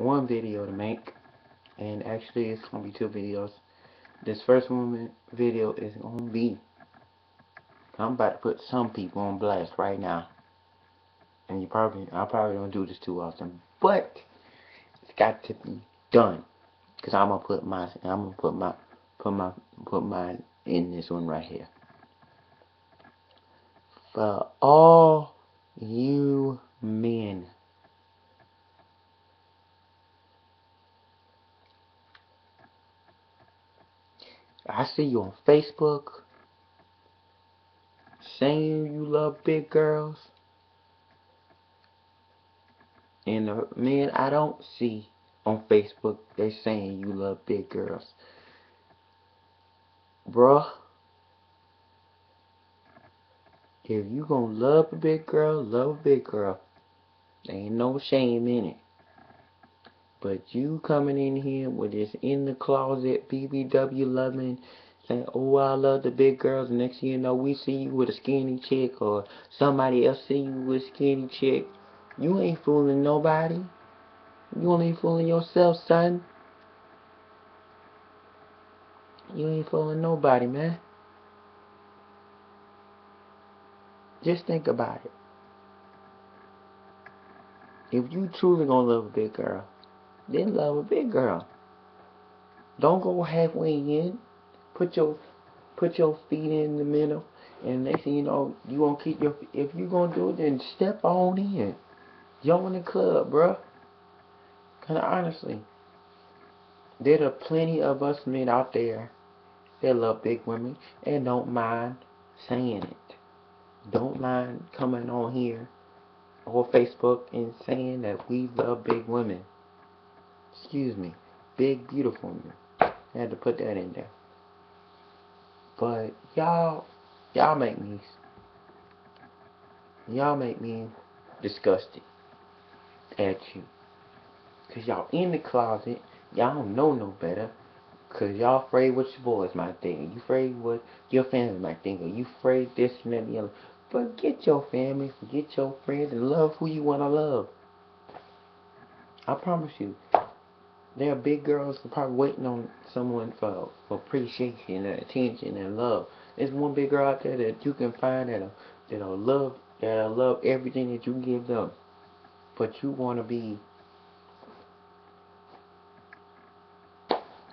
one video to make, and actually it's gonna be two videos. This first one video is gonna be. I'm about to put some people on blast right now, and you probably I probably don't do this too often, but it's got to be done, cause I'm gonna put my I'm gonna put my put my put mine in this one right here. For all you men I see you on Facebook saying you love big girls. And the men I don't see on Facebook, they saying you love big girls. Bruh, if you gonna love a big girl, love a big girl. There ain't no shame in it. But you coming in here with this in the closet BBW loving, saying, oh, I love the big girls. And next thing you know, we see you with a skinny chick or somebody else see you with a skinny chick. You ain't fooling nobody. You only fooling yourself, son. You ain't fooling nobody, man. Just think about it. If you truly gonna love a big girl, then love a big girl. Don't go halfway in. Put your put your feet in the middle, and next thing you know, you gonna keep your. If you gonna do it, then step on in. Join the club, bruh. Cause honestly, there are plenty of us men out there that love big women and don't mind saying it. Don't mind coming on here or Facebook and saying that we love big women excuse me, big beautiful women. I had to put that in there. But y'all, y'all make me, y'all make me disgusted at you. Cause y'all in the closet, y'all don't know no better. Cause y'all afraid what your boys might think. You afraid what your family might think. Or you afraid this and that and the other. Forget your family, forget your friends, and love who you want to love. I promise you, there are big girls probably waiting on someone for, for appreciation and attention and love. There's one big girl out there that you can find that'll, that'll love that'll love everything that you give them. But you want to be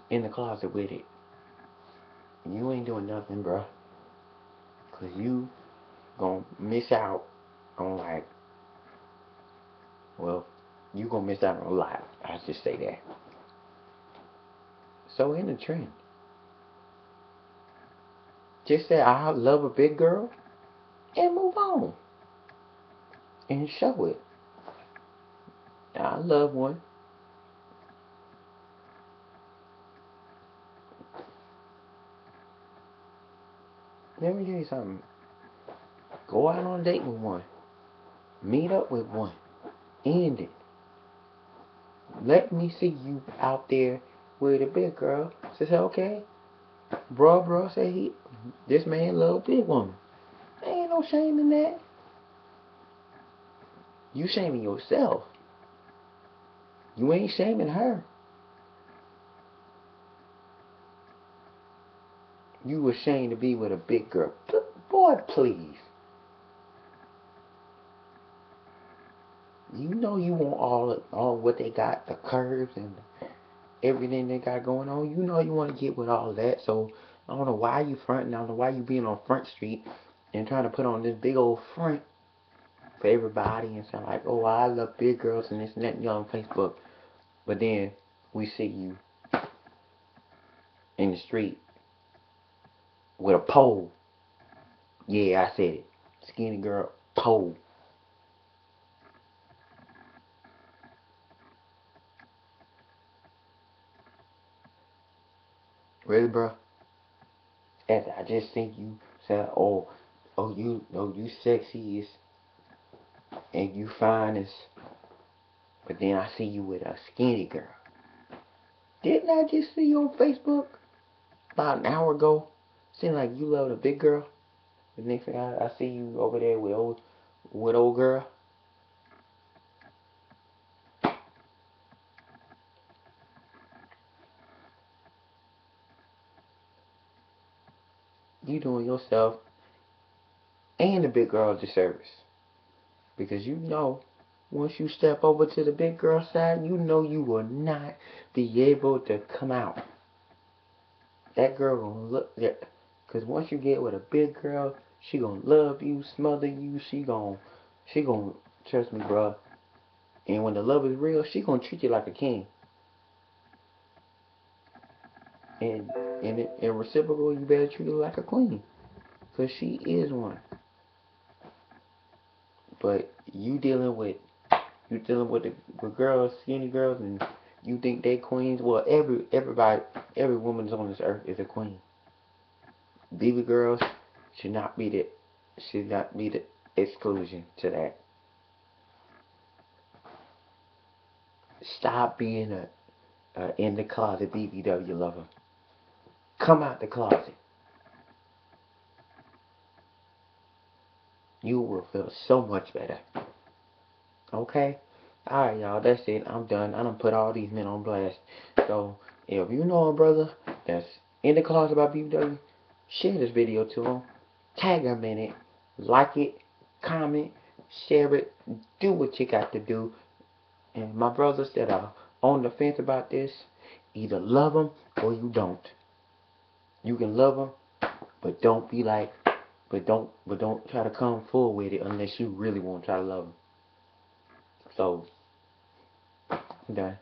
in the closet with it. You ain't doing nothing, bro. Cause you gonna miss out on like, well, you gonna miss out on a lot. I just say that so in the trend. Just say I love a big girl and move on. And show it. I love one. Let me tell you something. Go out on a date with one. Meet up with one. End it. Let me see you out there with a big girl. Says, okay. Bro, bro, say he, this man love big woman. There ain't no shame in that. You shaming yourself. You ain't shaming her. You ashamed to be with a big girl. Boy, please. You know you want all all what they got, the curves and everything they got going on, you know you want to get with all that. So I don't know why you fronting. I don't know why you being on Front Street and trying to put on this big old front for everybody and sound like, oh, I love big girls and this and that and you on Facebook. But then we see you in the street with a pole. Yeah, I said it. Skinny girl pole. Really, bro? And I just think you said, oh, oh, you, oh, you sexy is, and you fine as, but then I see you with a skinny girl. Didn't I just see you on Facebook about an hour ago? Seemed like you loved a big girl. The next thing I, I see you over there with old, with old girl. You doing yourself and the big girl a disservice. Because you know, once you step over to the big girl side, you know you will not be able to come out. That girl gonna look, because once you get with a big girl, she gonna love you, smother you, she gonna, she gonna, trust me, bro. And when the love is real, she gonna treat you like a king. And and in reciprocal, you better treat her like a queen, cause she is one. But you dealing with you dealing with the with girls, skinny girls, and you think they queens. Well, every everybody, every woman on this earth is a queen. Baby girls should not be the should not be the exclusion to that. Stop being a, a in the closet BBW lover. Come out the closet. You will feel so much better. Okay? Alright, y'all. That's it. I'm done. I done put all these men on blast. So, if you know a brother that's in the closet about BBW, share this video to him. Tag him in it. Like it. Comment. Share it. Do what you got to do. And my brothers that are on the fence about this, either love them or you don't. You can love them, but don't be like, but don't, but don't try to come full with it unless you really want to try to love them. So, done.